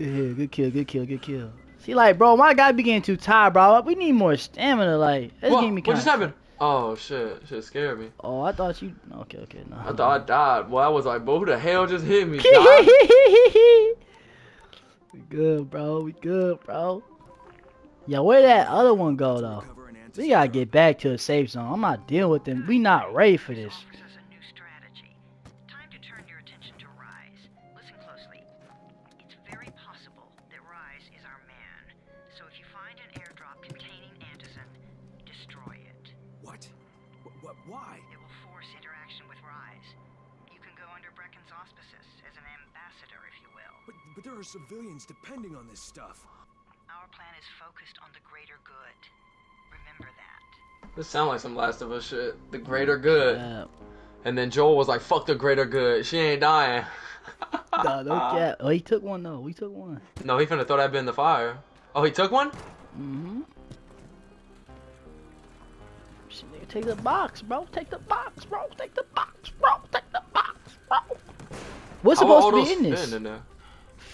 Yeah, good kill, good kill, good kill. See, like, bro, my guy be getting too tired, bro. We need more stamina, like. That's what? What just happened? Oh shit! Shit scared me. Oh, I thought you. Okay, okay, no. I thought I died. Well, I was like, bro, who the hell just hit me? <laughs> We good, bro. We good, bro. Yeah, where that other one go though? We gotta get back to a safe zone. I'm not dealing with them. We not ready for this. Civilians depending on this stuff. Our plan is focused on the greater good. Remember that. This sound like some Last of Us shit. The greater good. Uh, And then Joel was like, "Fuck the greater good. She ain't dying." <laughs> no, no cap. Oh, he took one though. We took one. No, he finna throw that bit in the fire. Oh, he took one? Mm-hmm. Shit, nigga, Take the box, bro. Take the box, bro. Take the box, bro. Take the box, bro. What's How supposed to be in this? spin in there?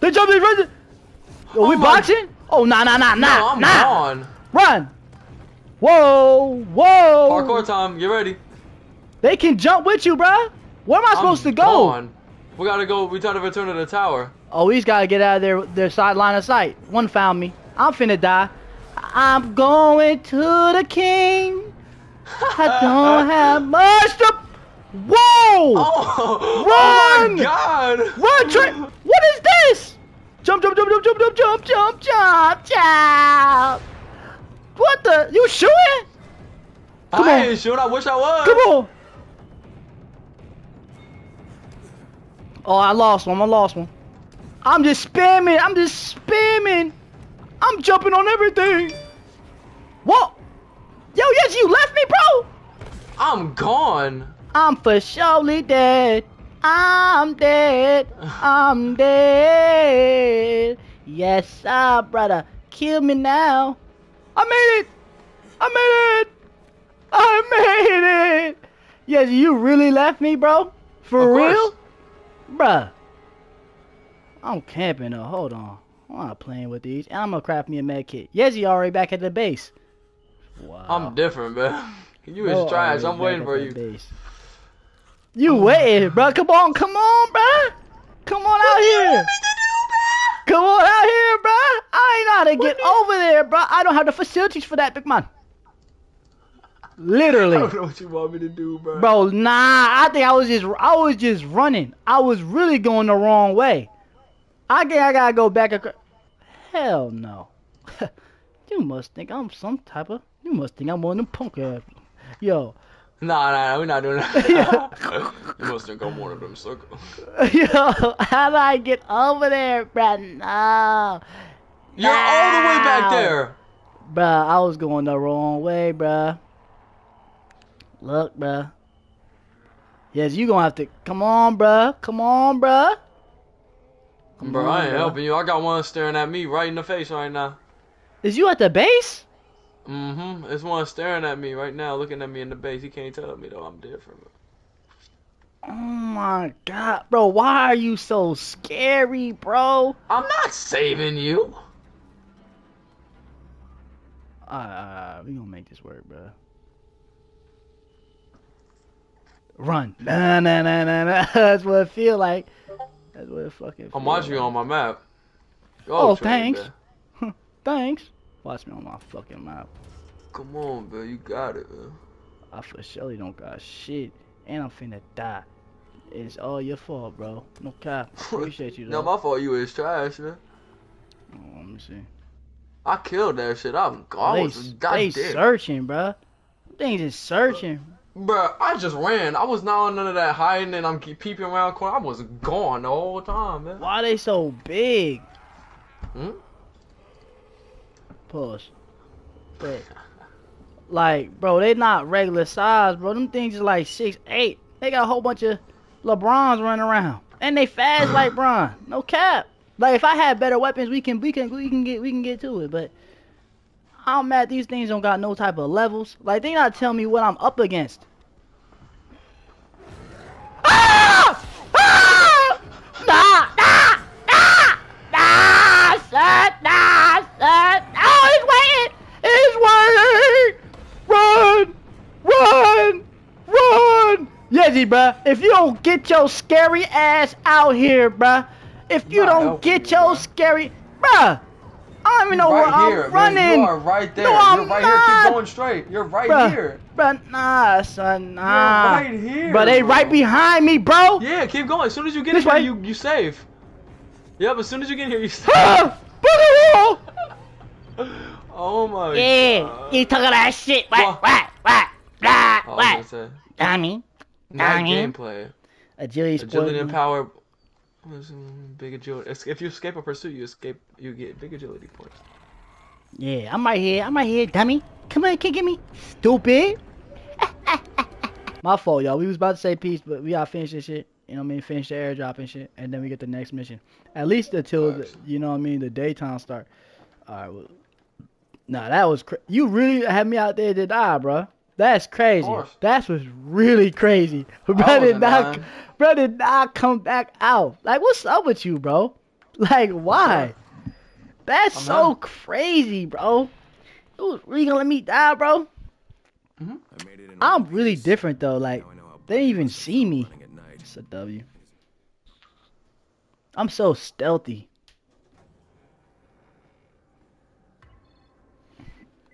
They jumped in. Are we Oh my- boxing? Oh, nah, nah, nah, No, nah, I'm nah. gone. Run! Whoa, whoa! Parkour time. Get ready. They can jump with you, bruh. Where am I supposed I'm to go? gone. We gotta go. We gotta return to the tower. Oh, he's gotta get out of their their side line of sight. One found me. I'm finna die. I'm going to the king. I don't <laughs> have much to. Whoa! Oh, oh my God! Run! What is this? Jump, jump, jump, jump, jump, jump, jump, jump, jump, jump. What the? You shooting? Come I on. ain't shooting. I wish I was. Come on. Oh, I lost one. I lost one. I'm just spamming. I'm just spamming. I'm jumping on everything. What? Yo, yes, you left me, bro. I'm gone. I'm for surely dead. I'm dead. I'm <sighs> dead. Yes, sir, brother. Kill me now. I made it. I made it. I made it. Yes, you really left me, bro? For real? Bruh. I'm camping though. Hold on. I'm not playing with these. And I'm gonna craft me a med kit. Yes, Yezi already back at the base. Wow. I'm different, man. <laughs> You is trash. I'm waiting for you. base. You oh waiting, bro? Come on, come on, bro. Come on out here. Do, Come on out here, bro. I ain't know how to get over there, bro. I don't have the facilities for that, big man. Literally. I don't know what you want me to do, bro. Bro, nah, I think I was just I was just running. I was really going the wrong way. I think I gotta go back. Ac- Hell no. <laughs> you must think I'm some type of. You must think I'm one of them punk ass. Yo, Nah, nah, nah, we're not doing that. <laughs> you must think I'm one of them suckers. <laughs> yo, how do I get over there, bruh? No. You're all the way back there. Bruh, I was going the wrong way, bruh. Look, bruh. Yes, you gonna have to. Come on, bruh. Come on, bruh. Come Bro, on, I ain't helping you. I got one staring at me right in the face right now. Is you at the base? Mm-hmm. It's one staring at me right now, looking at me in the base. He can't tell me though I'm different. Oh my god, bro. Why are you so scary, bro? I'm not saving you. Uh, we gonna make this work, bro. Run. <laughs> Nah, nah, nah, nah, nah. That's what it feel like. That's what it fucking I'm watching you on my map. Oh, thanks. <laughs> Thanks. Watch me on my fucking map. Come on, bro. You got it, man. I for surely don't got shit. And I'm finna die. It's all your fault, bro. No cap. <laughs> Appreciate you, though. No, my fault. You is trash, man. Oh, let me see. I killed that shit. I'm gone. they they searching, bro. Things is searching. Bruh, I just ran. I was not on none of that hiding and I'm keep peeping around corner. I was gone the whole time, man. Why they so big? Hmm? Push. But like, bro, they not regular size, bro. Them things is like six eight. They got a whole bunch of LeBrons running around, and they fast like Bron. No cap. Like if I had better weapons, we can we can we can get we can get to it. But I'm mad these things don't got no type of levels. Like they not telling me what I'm up against. Ah! Ah! Nah! Nah! Nah! Nah! Son! Nah! Son! Oh, waiting! He's waiting! Run! Run! Run! Yezi, bruh, if you don't get your scary ass out here, bruh, if you Not don't get you, your bruh. scary, bruh, I don't even know right where here, I'm man. running. You are right there. No, I'm You're right here. Keep going straight. You're right Bruh. here. Bruh, nah, son, nah. You're right here, But they bro. right behind me, bro. Yeah, keep going. As soon as you get This in here, way. you you save. Yep. As soon as you get here, you save. Ah! <laughs> Oh my Yeah, god. you talking that shit. What, what, what, blah, was what? gonna. Dummy. Not Dummy. gameplay. Agility, Agility and power. Big agility. If you escape a pursuit, you escape. You get big agility points. Yeah, I'm right here. I'm right here, dummy. Come on, kick me. Stupid. <laughs> My fault, y'all. We was about to say peace, but we gotta finish this shit. You know what I mean? Finish the airdrop and shit, and then we get the next mission. At least until the, you know what I mean, the daytime start. All right. Well, nah, that was cra- you really had me out there to die, bro. That's crazy. course. That's what's really crazy. Bro did wasn't bro did not come back out. Like, what's up with you, bro? <laughs> Like, why? That's I'm so not. crazy, bro. You was really gonna let me die, bro? I made it in I'm really piece. different though. Like, Now I know how they didn't even see me. running at night. It's a W. I'm so stealthy.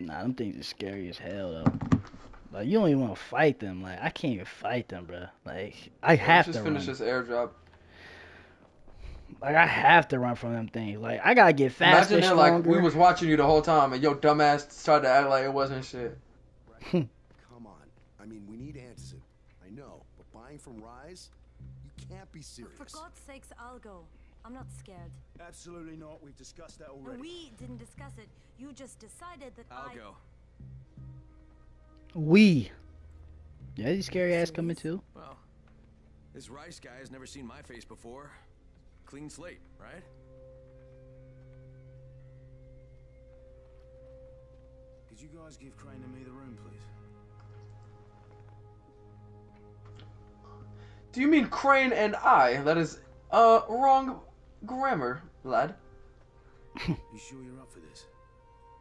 Nah, them things are scary as hell though. Like you don't even want to fight them. Like I can't even fight them, bro. Like I have Let's to just finish run. this airdrop. Like I have to run from them things. Like I gotta get faster, Imagine that, like we was watching you the whole time, and your dumbass started to act like it wasn't shit. <laughs> Come on. I mean, we need Antizin. I know, but buying from Rais? You can't be serious. For God's sakes, I'll go. I'm not scared. Absolutely not. We've discussed that And already. we didn't discuss it. You just decided that I'll I. go. we. Yeah, these scary ass coming too. Well, this Rais guy has never seen my face before. Clean slate, right? Could you guys give Crane and me the room, please? Do you mean Crane and I? That is uh wrong grammar, lad. You sure you're up for this?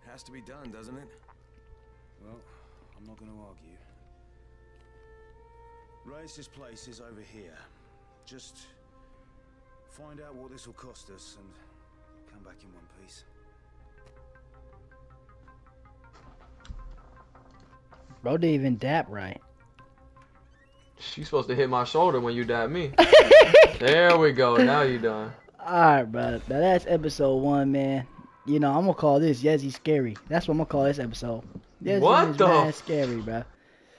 It Has to be done, doesn't it? Well, I'm not going to argue. Rais's place is over here. Just find out what this will cost us and come back in one piece. Bro didn't even dap right. She's supposed to hit my shoulder when you dab me. <laughs> there we go. Now you done. Alright, bro. Now that's episode one, man. You know, I'm gonna call this Yezi Scary. That's what I'm gonna call this episode. Yezi What is the mad scary, bro.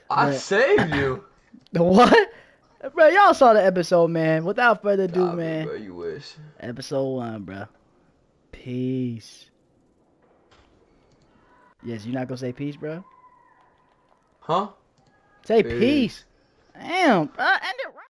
I But- saved you. <laughs> The what? Bro, y'all saw the episode, man. Without further ado, Stop man. you wish. Episode one, bro. Peace. Yes, you're not gonna say peace, bro? Huh? Say Peace. peace. Damn, bro. And